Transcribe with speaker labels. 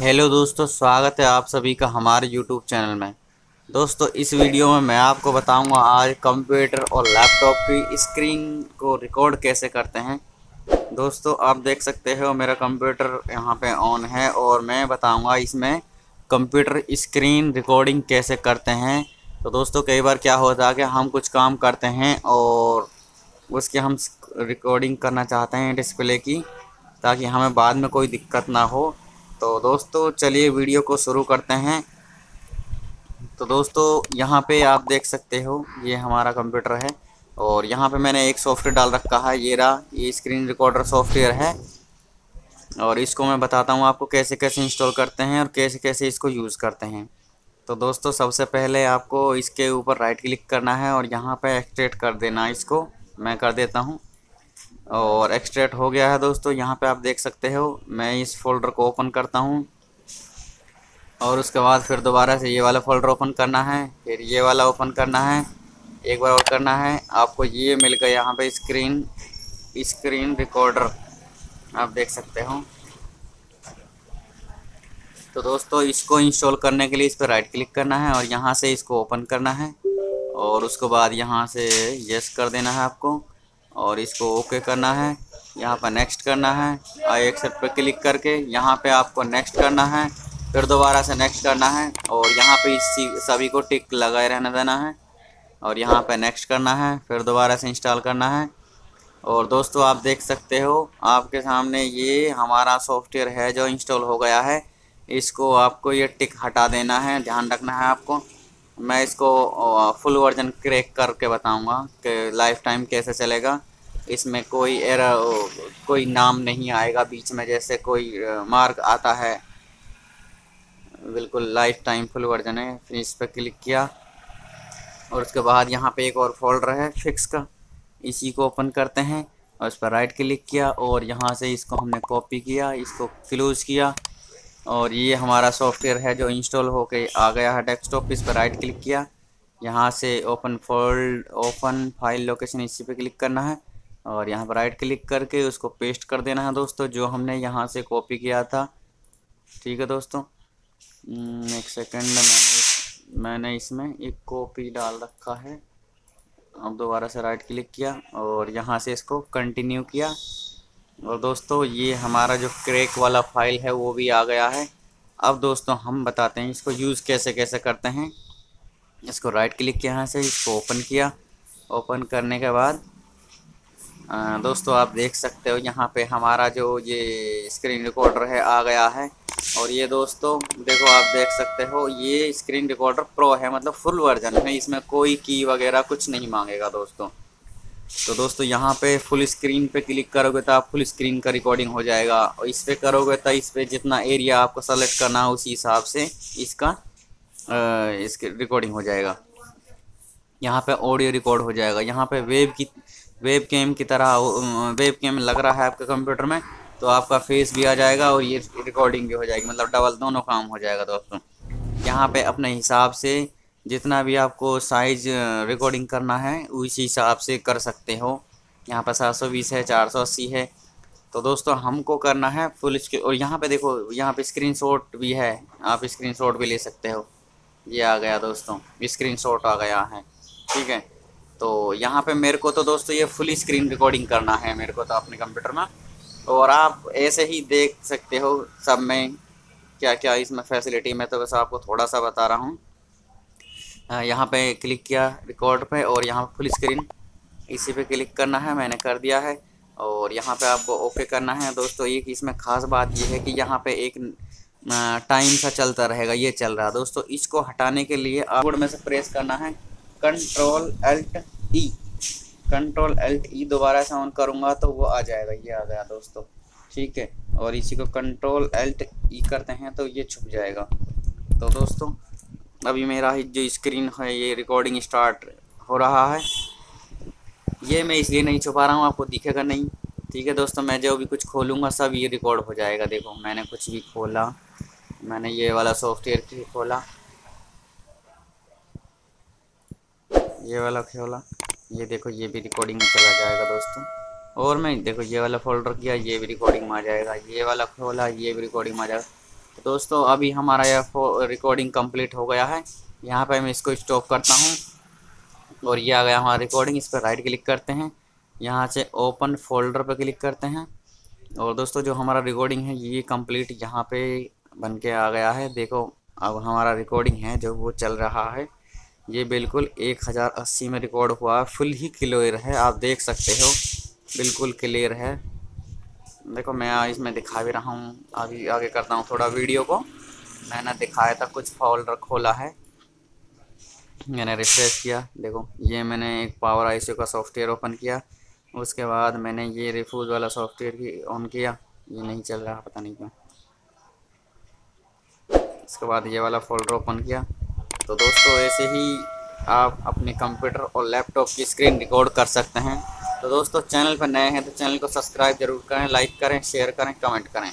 Speaker 1: Hello दोस्तों, स्वागत है आप सभी का हमारे यूट्यूब चैनल में। दोस्तों, इस वीडियो में मैं आपको बताऊँगा आज कंप्यूटर और लैपटॉप की स्क्रीन को रिकॉर्ड कैसे करते हैं। दोस्तों, आप देख सकते हो मेरा कंप्यूटर यहाँ पे ऑन है और मैं बताऊँगा इसमें कंप्यूटर स्क्रीन रिकॉर्डिंग कैसे करते हैं। तो दोस्तों, कई बार क्या होता है कि हम कुछ काम करते हैं और उसकी हम रिकॉर्डिंग करना चाहते हैं डिस्प्ले की, ताकि हमें बाद में कोई दिक्कत ना हो। तो दोस्तों, चलिए वीडियो को शुरू करते हैं। तो दोस्तों, यहाँ पे आप देख सकते हो, ये हमारा कंप्यूटर है और यहाँ पे मैंने एक सॉफ्टवेयर डाल रखा है, ये रहा, ये स्क्रीन रिकॉर्डर सॉफ्टवेयर है। और इसको मैं बताता हूँ आपको कैसे कैसे इंस्टॉल करते हैं और कैसे कैसे इसको यूज़ करते हैं। तो दोस्तों, सबसे पहले आपको इसके ऊपर राइट क्लिक करना है और यहाँ पे एक्सट्रेट कर देना इसको। मैं कर देता हूँ। और एक्सट्रेट हो गया है दोस्तों, यहाँ पे आप देख सकते हो, मैं इस फोल्डर को ओपन करता हूँ। और उसके बाद फिर दोबारा से ये वाला फोल्डर ओपन करना है, फिर ये वाला ओपन करना है, एक बार और करना है। आपको ये मिल गया यहाँ पे स्क्रीन स्क्रीन रिकॉर्डर आप देख सकते हो। तो दोस्तों, इसको इंस्टॉल करने के लिए इस पर राइट क्लिक करना है और यहाँ से इसको ओपन करना है। और उसके बाद यहाँ से यस कर देना है आपको। और इसको ओके करना है। यहाँ पर नेक्स्ट करना है। आई एक्सेप्ट पर क्लिक करके यहाँ पे आपको नेक्स्ट करना है। फिर दोबारा से नेक्स्ट करना है और यहाँ पे इसी सभी को टिक लगाए रहने देना है। और यहाँ पे नेक्स्ट करना है। फिर दोबारा से इंस्टॉल करना है। और दोस्तों, आप देख सकते हो, आपके सामने ये हमारा सॉफ्टवेयर है जो इंस्टॉल हो गया है। इसको आपको ये टिक हटा देना है। ध्यान रखना है आपको। मैं इसको फुल वर्जन क्रैक करके बताऊँगा कि लाइफ टाइम कैसे चलेगा। इसमें कोई एरर कोई नाम नहीं आएगा बीच में, जैसे कोई मार्क आता है। बिल्कुल लाइफ टाइम फुल वर्जन है इस पर क्लिक किया। और उसके बाद यहाँ पे एक और फोल्डर है फिक्स का। इसी को ओपन करते हैं, और उस पर राइट क्लिक किया, और यहाँ से इसको हमने कॉपी किया, इसको क्लोज़ किया। और ये हमारा सॉफ्टवेयर है जो इंस्टॉल होके आ गया है डेस्कटॉप इस पर राइट क्लिक किया। यहाँ से open folder open file location इसी पे क्लिक करना है। और यहाँ पर राइट क्लिक करके उसको पेस्ट कर देना है दोस्तों जो हमने यहाँ से कॉपी किया था। ठीक है दोस्तों? हम्म, एक सेकंड मैंने मैंने इसमें एक कॉपी डाल रखा है। अब दोबारा से राइट क्लिक किया और यहाँ से इसको कंटिन्यू किया। और दोस्तों ये हमारा जो क्रैक वाला फ़ाइल है वो भी आ गया है। अब दोस्तों हम बताते हैं इसको यूज़ कैसे कैसे करते हैं। इसको राइट क्लिक किया यहाँ से इसको ओपन किया। ओपन करने के बाद दोस्तों, आप देख सकते हो, यहाँ पे हमारा जो ये स्क्रीन रिकॉर्डर है, आ गया है। और ये दोस्तों, देखो, आप देख सकते हो, ये स्क्रीन रिकॉर्डर प्रो है मतलब फुल वर्जन है। इसमें कोई की वगैरह कुछ नहीं मांगेगा दोस्तों। तो दोस्तों, यहाँ पे फुल स्क्रीन पे क्लिक करोगे तो आप फुल स्क्रीन का रिकॉर्डिंग हो जाएगा। और इस पर करोगे तो इस पर जितना एरिया आपको सेलेक्ट करना है, उसी हिसाब से इसका इसके रिकॉर्डिंग हो जाएगा। यहाँ पे ऑडियो रिकॉर्ड हो जाएगा। यहाँ पे वेब की वेब कैम की तरह वेब कैम लग रहा है आपके कंप्यूटर में तो आपका फेस भी आ जाएगा और ये रिकॉर्डिंग भी हो जाएगी। मतलब डबल दोनों काम हो जाएगा दोस्तों। यहाँ पे अपने हिसाब से जितना भी आपको साइज़ रिकॉर्डिंग करना है, उसी हिसाब से कर सकते हो। यहाँ पर सात सौ बीस है, चार सौ अस्सी है। तो दोस्तों हमको करना है फुल स्क्रीन और यहाँ पे देखो, यहाँ पे स्क्रीनशॉट भी है। आप स्क्रीनशॉट भी ले सकते हो। ये आ गया दोस्तों स्क्रीनशॉट आ गया है। ठीक है? तो यहाँ पे मेरे को तो दोस्तों ये फुल स्क्रीन रिकॉर्डिंग करना है मेरे को तो अपने कंप्यूटर में। और आप ऐसे ही देख सकते हो सब में क्या क्या इसमें फैसिलिटी में तो बस आपको थोड़ा सा बता रहा हूँ। यहाँ पे क्लिक किया रिकॉर्ड पे और यहाँ फुल स्क्रीन इसी पे क्लिक करना है, मैंने कर दिया है। और यहाँ पे आपको ओके करना है दोस्तों, एक इसमें ख़ास बात ये है कि यहाँ पे एक टाइम सा चलता रहेगा, ये चल रहा है। दोस्तों, इसको हटाने के लिए आप में से प्रेस करना है। Control alt E control alt E दोबारा से ऑन करूँगा तो वो आ जाएगा, ये आ गया दोस्तों। ठीक है, और इसी को कंट्रोल एल्ट ई करते हैं तो ये छुप जाएगा। तो दोस्तों, अभी मेरा ही जो स्क्रीन है, ये रिकॉर्डिंग स्टार्ट हो रहा है। ये मैं इसलिए नहीं छुपा रहा हूँ, आपको दिखेगा नहीं। ठीक है दोस्तों, मैं जो भी कुछ खोलूँगा, सब ये रिकॉर्ड हो जाएगा। देखो, मैंने कुछ भी खोला, मैंने ये वाला सॉफ्टवेयर खोला। ये वाला खोला ये देखो, ये भी रिकॉर्डिंग में चला जाएगा दोस्तों। और मैं देखो, ये वाला फोल्डर किया, ये भी रिकॉर्डिंग में आ जाएगा। ये वाला खोला ये भी रिकॉर्डिंग में आ जाएगा। तो दोस्तों, अभी हमारा यह रिकॉर्डिंग कंप्लीट हो गया है। यहाँ पर मैं इसको स्टॉप करता हूँ। और ये आ गया हमारा रिकॉर्डिंग इस पर राइट क्लिक करते हैं। यहाँ से ओपन फोल्डर पर क्लिक करते हैं। और दोस्तों, जो हमारा रिकॉर्डिंग है, ये कंप्लीट यहाँ पे बन के आ गया है। देखो, अब हमारा रिकॉर्डिंग है जो वो चल रहा है। ये बिल्कुल एक हज़ार अस्सी में रिकॉर्ड हुआ। है फुल ही क्लियर है, आप देख सकते हो। बिल्कुल क्लियर है। देखो, मैं इसमें दिखा भी रहा हूँ। अभी आगे करता हूँ थोड़ा वीडियो को। मैंने दिखाया था, कुछ फोल्डर खोला है। मैंने रिफ्रेश किया। देखो, ये मैंने एक पावर आई का सॉफ्टवेयर ओपन किया। उसके बाद मैंने ये रिफ्यूज़ वाला सॉफ्टवेयर भी ऑन किया। ये नहीं चल रहा, पता नहीं क्यों। उसके बाद ये वाला फोल्डर ओपन किया। तो दोस्तों, ऐसे ही आप अपने कंप्यूटर और लैपटॉप की स्क्रीन रिकॉर्ड कर सकते हैं। तो दोस्तों, चैनल पर नए हैं तो चैनल को सब्सक्राइब ज़रूर करें, लाइक करें, शेयर करें, कमेंट करें।